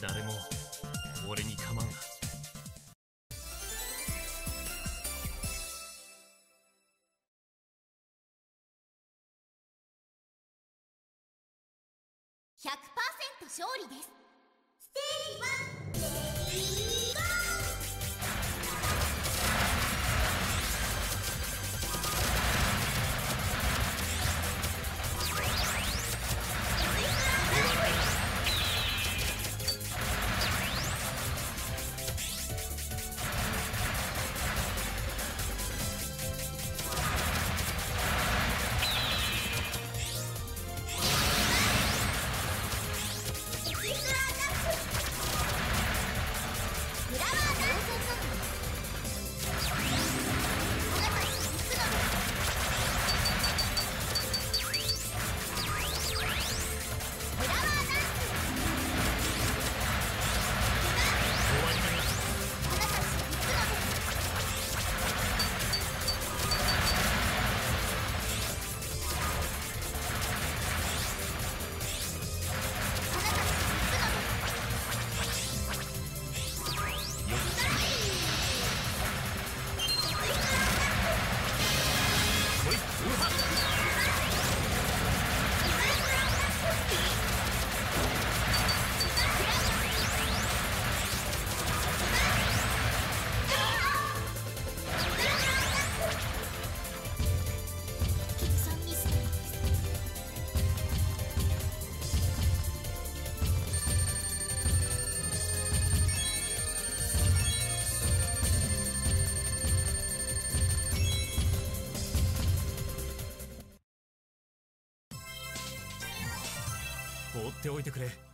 誰も俺に構うな。100%勝利です。ステージ1放っておいてくれ。